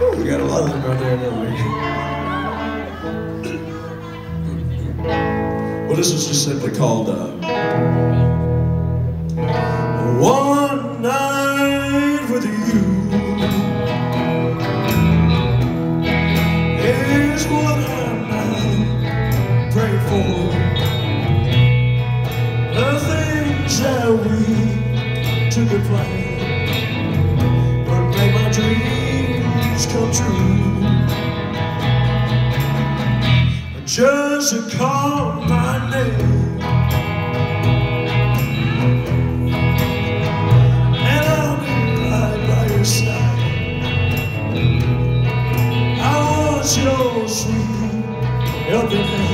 We got a lot of them out there, don't we? Well, this is just simply called uh, One Night with You for. The things that we took a plan dreams come true. Just to call my name. And I'll be by your side. I want your sweet helping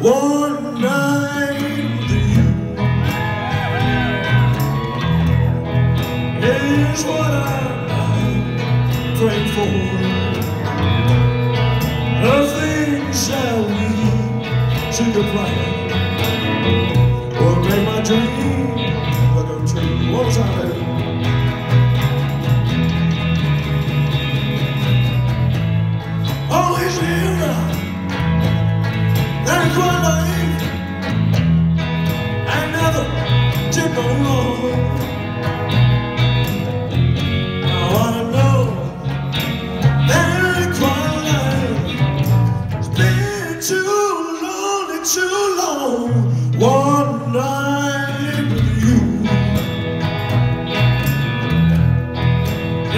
One night with you Is what I'm praying for the shall that we took a plan will make my dream come true. What was I there? Always here, every corner I never did no wrong. too long. One night with you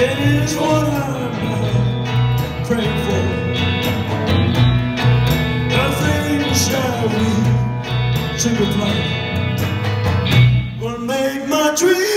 is what I'm praying for. Nothing shall be to the plan will make my dreams.